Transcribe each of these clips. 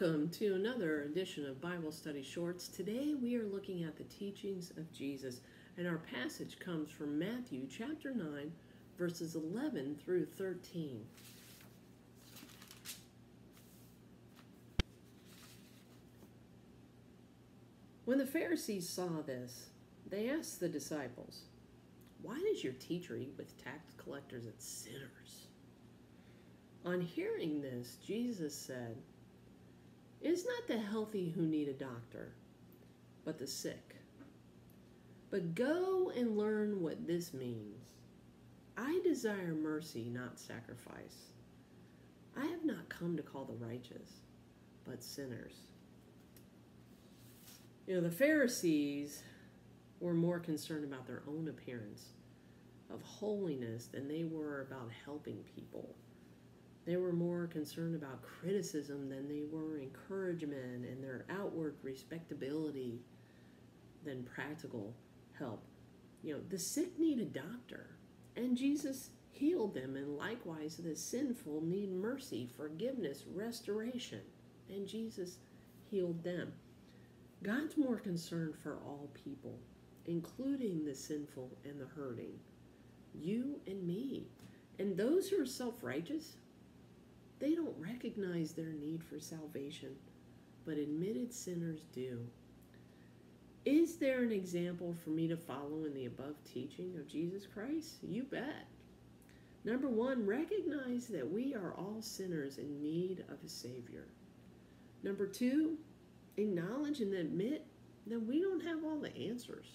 welcome to another edition of Bible Study Shorts. Today we are looking at the teachings of Jesus, and our passage comes from Matthew chapter 9, verses 11 through 13. When the Pharisees saw this, they asked the disciples, Why does your teacher eat with tax collectors and sinners? On hearing this, Jesus said, It is not the healthy who need a doctor, but the sick. But go and learn what this means. I desire mercy, not sacrifice. I have not come to call the righteous, but sinners. You know, the Pharisees were more concerned about their own appearance of holiness than they were about helping people. They were more concerned about criticism than they were encouragement and their outward respectability than practical help. You know, the sick need a doctor, and Jesus healed them, and likewise the sinful need mercy, forgiveness, restoration, and Jesus healed them. God's more concerned for all people, including the sinful and the hurting, you and me. And those who are self righteous, they don't recognize their need for salvation, but admitted sinners do. Is there an example for me to follow in the above teaching of Jesus Christ? You bet. Number one, recognize that we are all sinners in need of a Savior. Number two, acknowledge and admit that we don't have all the answers.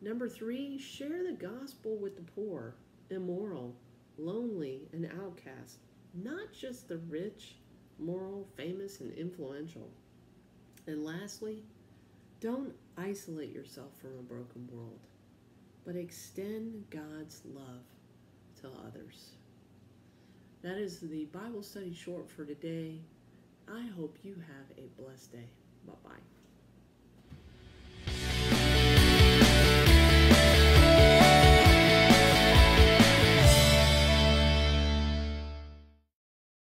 Number three, share the gospel with the poor, immoral, lonely, and outcast not just the rich, moral, famous, and influential. And lastly, don't isolate yourself from a broken world, but extend God's love to others. That is the Bible study short for today. I hope you have a blessed day. Bye bye.